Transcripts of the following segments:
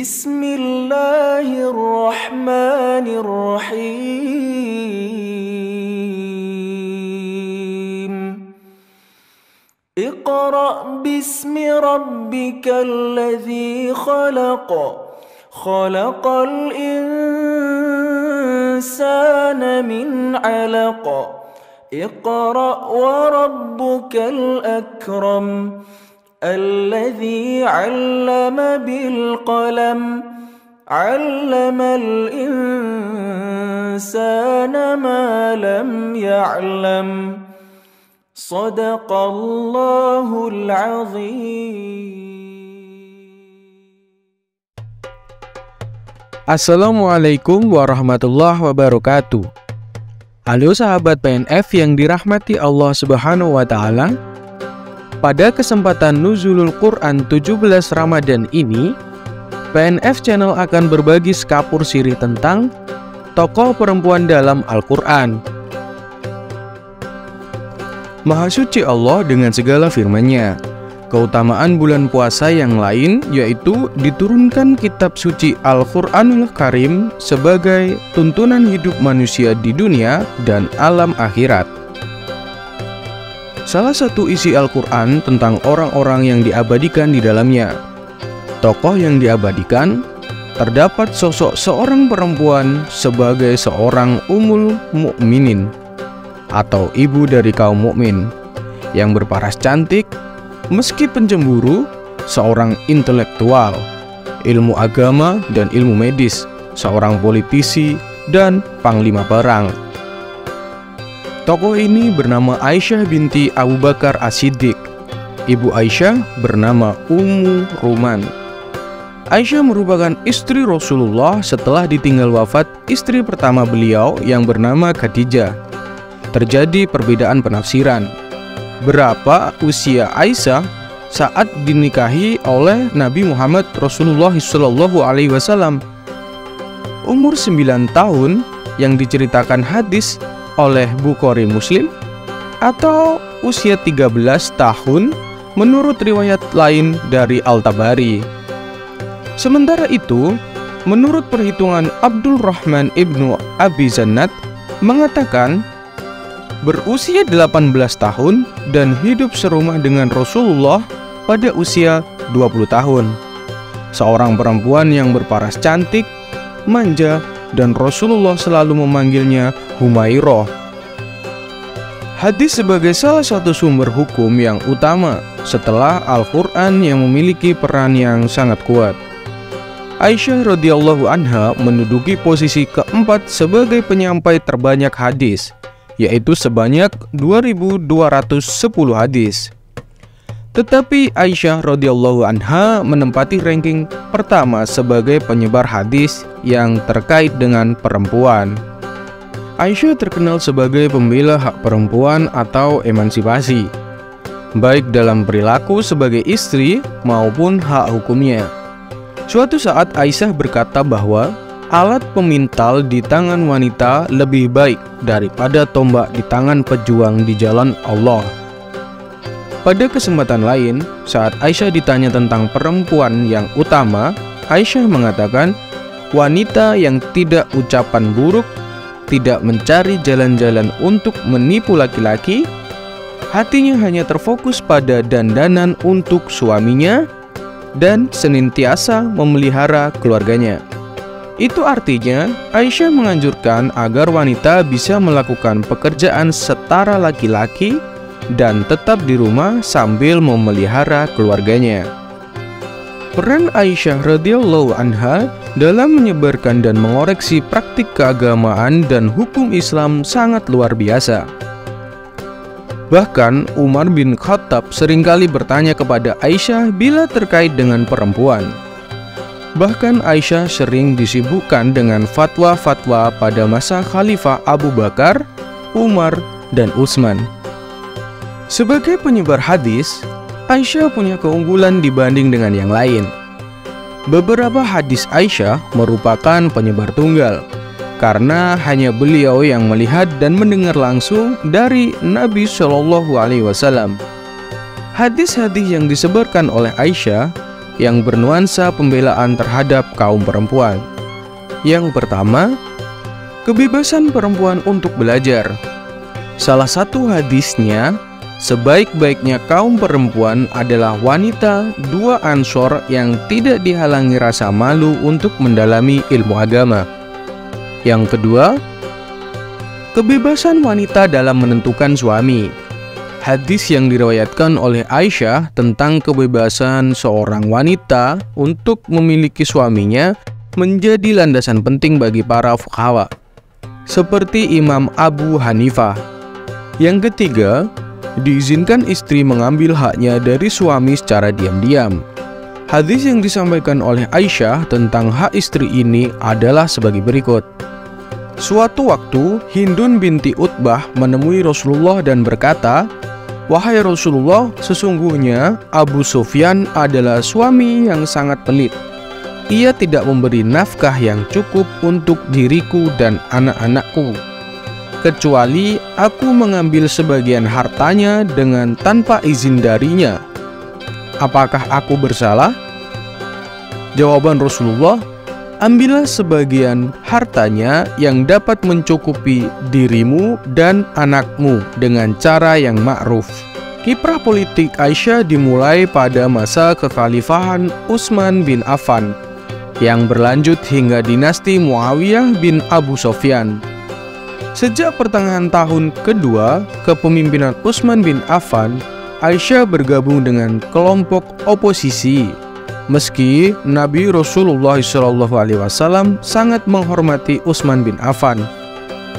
بسم الله الرحمن الرحيم اقرأ باسم ربك الذي خلق خلق الإنسان من علق اقرأ وربك الأكرم الذي علم بالقلم علم الإنسان ما لم يعلم صدق الله العظيم Assalamualaikum warahmatullahi wabarakatuh. Halo sahabat PNF yang dirahmati Allah Subhanahu wa taala. Pada kesempatan Nuzulul Quran 17 Ramadan ini, PNF Channel akan berbagi skapur siri tentang tokoh perempuan dalam Al-Qur'an. Maha suci Allah dengan segala firman-Nya keutamaan bulan puasa yang lain yaitu diturunkan kitab suci Al-Qur'anul Karim sebagai tuntunan hidup manusia di dunia dan alam akhirat. Salah satu isi Al-Qur'an tentang orang-orang yang diabadikan di dalamnya. Tokoh yang diabadikan terdapat sosok seorang perempuan sebagai seorang umul mukminin atau ibu dari kaum mukmin yang berparas cantik Meski pencemburu, seorang intelektual, ilmu agama dan ilmu medis, seorang politisi, dan panglima perang. Tokoh ini bernama Aisyah binti Abu Bakar As-Siddiq. Ibu Aisyah bernama Ummu Ruman. Aisyah merupakan istri Rasulullah setelah ditinggal wafat istri pertama beliau yang bernama Khadijah. Terjadi perbedaan penafsiran berapa usia Aisyah saat dinikahi oleh Nabi Muhammad Rasulullah Shallallahu Alaihi Wasallam. Umur 9 tahun yang diceritakan hadis oleh Bukhari Muslim atau usia 13 tahun menurut riwayat lain dari Al-Tabari. Sementara itu, menurut perhitungan Abdul Rahman ibnu Abi Zannat mengatakan berusia 18 tahun dan hidup serumah dengan Rasulullah pada usia 20 tahun. Seorang perempuan yang berparas cantik, manja, dan Rasulullah selalu memanggilnya Humairah. Hadis sebagai salah satu sumber hukum yang utama setelah Al-Quran yang memiliki peran yang sangat kuat. Aisyah radhiyallahu anha menduduki posisi keempat sebagai penyampai terbanyak hadis yaitu sebanyak 2210 hadis. Tetapi Aisyah radhiyallahu anha menempati ranking pertama sebagai penyebar hadis yang terkait dengan perempuan. Aisyah terkenal sebagai pembela hak perempuan atau emansipasi, baik dalam perilaku sebagai istri maupun hak hukumnya. Suatu saat Aisyah berkata bahwa alat pemintal di tangan wanita lebih baik daripada tombak di tangan pejuang di jalan Allah. Pada kesempatan lain, saat Aisyah ditanya tentang perempuan yang utama, Aisyah mengatakan, "Wanita yang tidak ucapan buruk, tidak mencari jalan-jalan untuk menipu laki-laki, hatinya hanya terfokus pada dandanan untuk suaminya, dan senantiasa memelihara keluarganya." Itu artinya Aisyah menganjurkan agar wanita bisa melakukan pekerjaan setara laki-laki dan tetap di rumah sambil memelihara keluarganya. Peran Aisyah radhiyallahu anha dalam menyebarkan dan mengoreksi praktik keagamaan dan hukum Islam sangat luar biasa. Bahkan Umar bin Khattab sering kali bertanya kepada Aisyah bila terkait dengan perempuan. Bahkan Aisyah sering disibukkan dengan fatwa-fatwa pada masa Khalifah Abu Bakar, Umar, dan Utsman. Sebagai penyebar hadis, Aisyah punya keunggulan dibanding dengan yang lain. Beberapa hadis Aisyah merupakan penyebar tunggal, karena hanya beliau yang melihat dan mendengar langsung dari Nabi Shallallahu Alaihi Wasallam. Hadis-hadis yang disebarkan oleh Aisyah yang bernuansa pembelaan terhadap kaum perempuan. Yang pertama, kebebasan perempuan untuk belajar. Salah satu hadisnya, sebaik-baiknya kaum perempuan adalah wanita dua ansor yang tidak dihalangi rasa malu untuk mendalami ilmu agama. Yang kedua, kebebasan wanita dalam menentukan suami. Hadis yang diriwayatkan oleh Aisyah tentang kebebasan seorang wanita untuk memiliki suaminya menjadi landasan penting bagi para fukawa, seperti Imam Abu Hanifah. Yang ketiga, diizinkan istri mengambil haknya dari suami secara diam-diam. Hadis yang disampaikan oleh Aisyah tentang hak istri ini adalah sebagai berikut. Suatu waktu, Hindun binti Utbah menemui Rasulullah dan berkata, Wahai Rasulullah, sesungguhnya Abu Sufyan adalah suami yang sangat pelit. Ia tidak memberi nafkah yang cukup untuk diriku dan anak-anakku, kecuali aku mengambil sebagian hartanya dengan tanpa izin darinya. Apakah aku bersalah? Jawaban Rasulullah, ambillah sebagian hartanya yang dapat mencukupi dirimu dan anakmu dengan cara yang ma'ruf. Kiprah politik Aisyah dimulai pada masa kekhalifahan Utsman bin Affan yang berlanjut hingga dinasti Muawiyah bin Abu Sofyan. Sejak pertengahan tahun kedua kepemimpinan Utsman bin Affan, Aisyah bergabung dengan kelompok oposisi Meski Nabi Rasulullah SAW sangat menghormati Utsman bin Affan,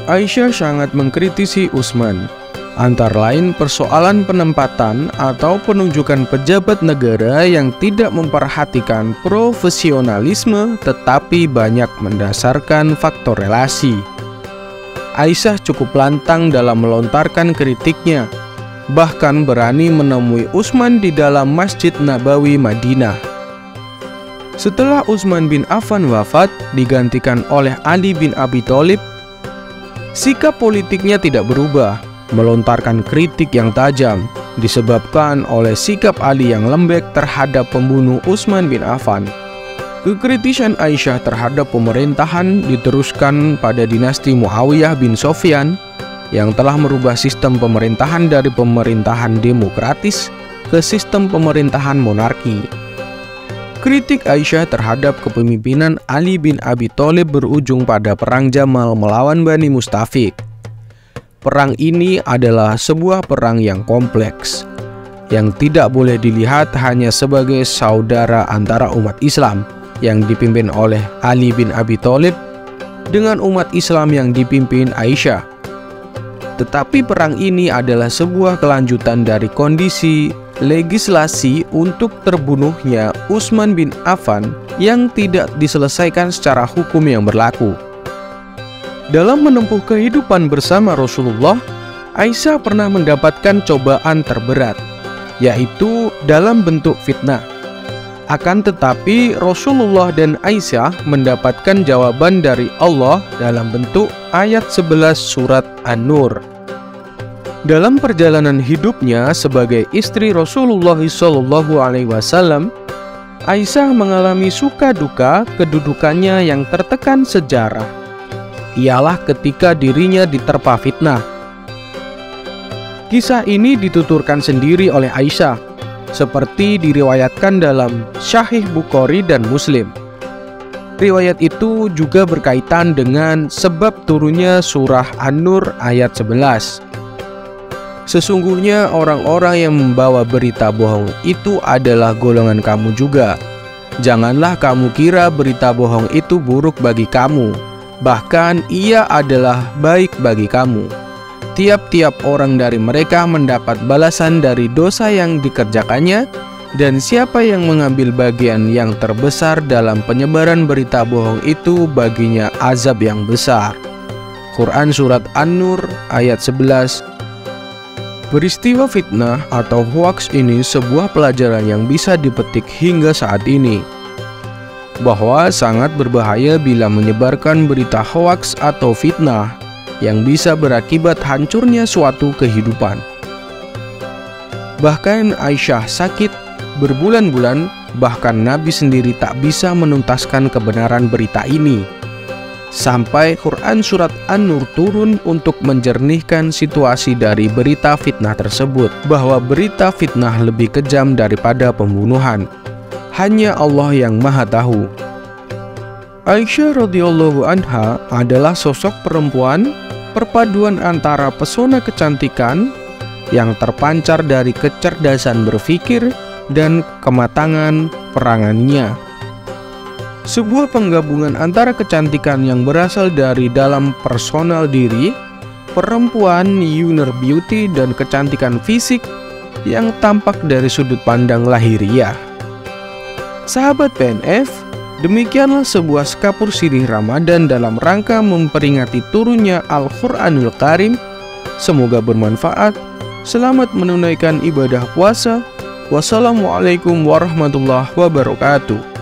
Aisyah sangat mengkritisi Utsman, antara lain persoalan penempatan atau penunjukan pejabat negara yang tidak memperhatikan profesionalisme tetapi banyak mendasarkan faktor relasi. Aisyah cukup lantang dalam melontarkan kritiknya, bahkan berani menemui Utsman di dalam Masjid Nabawi Madinah. Setelah Utsman bin Affan wafat digantikan oleh Ali bin Abi Thalib, sikap politiknya tidak berubah, melontarkan kritik yang tajam disebabkan oleh sikap Ali yang lembek terhadap pembunuh Utsman bin Affan. Kekritisan Aisyah terhadap pemerintahan diteruskan pada dinasti Muawiyah bin Sofyan yang telah merubah sistem pemerintahan dari pemerintahan demokratis ke sistem pemerintahan monarki. Kritik Aisyah terhadap kepemimpinan Ali bin Abi Thalib berujung pada Perang Jamal melawan Bani Mustafik. Perang ini adalah sebuah perang yang kompleks, yang tidak boleh dilihat hanya sebagai saudara antara umat Islam yang dipimpin oleh Ali bin Abi Thalib dengan umat Islam yang dipimpin Aisyah. Tetapi perang ini adalah sebuah kelanjutan dari kondisi legislasi untuk terbunuhnya Utsman bin Affan yang tidak diselesaikan secara hukum yang berlaku. Dalam menempuh kehidupan bersama Rasulullah, Aisyah pernah mendapatkan cobaan terberat, yaitu dalam bentuk fitnah. Akan tetapi, Rasulullah dan Aisyah mendapatkan jawaban dari Allah dalam bentuk ayat 11 surat An-Nur dalam perjalanan hidupnya sebagai istri Rasulullah Wasallam, Aisyah mengalami suka duka kedudukannya yang tertekan sejarah. Ialah ketika dirinya diterpa fitnah. Kisah ini dituturkan sendiri oleh Aisyah, seperti diriwayatkan dalam Syahih Bukhari dan Muslim. Riwayat itu juga berkaitan dengan sebab turunnya surah An-Nur ayat 11 Sesungguhnya orang-orang yang membawa berita bohong itu adalah golongan kamu juga. Janganlah kamu kira berita bohong itu buruk bagi kamu, bahkan ia adalah baik bagi kamu. Tiap-tiap orang dari mereka mendapat balasan dari dosa yang dikerjakannya, dan siapa yang mengambil bagian yang terbesar dalam penyebaran berita bohong itu baginya azab yang besar. Quran Surat An-Nur ayat 11 Peristiwa fitnah atau hoax ini sebuah pelajaran yang bisa dipetik hingga saat ini. bahwa sangat berbahaya bila menyebarkan berita hoaks atau fitnah yang bisa berakibat hancurnya suatu kehidupan. Bahkan Aisyah sakit berbulan-bulan, bahkan Nabi sendiri tak bisa menuntaskan kebenaran berita ini. Sampai Quran Surat An-Nur turun untuk menjernihkan situasi dari berita fitnah tersebut, bahwa berita fitnah lebih kejam daripada pembunuhan. Hanya Allah yang Maha Tahu. Aisyah radhiyallahu anha adalah sosok perempuan perpaduan antara pesona kecantikan yang terpancar dari kecerdasan berpikir dan kematangan perangannya. Sebuah penggabungan antara kecantikan yang berasal dari dalam personal diri, perempuan inner beauty dan kecantikan fisik yang tampak dari sudut pandang lahiriah. Sahabat PNF, demikianlah sebuah skapur sirih Ramadan dalam rangka memperingati turunnya Al-Quranul Karim. Semoga bermanfaat. Selamat menunaikan ibadah puasa. Wassalamualaikum warahmatullahi wabarakatuh.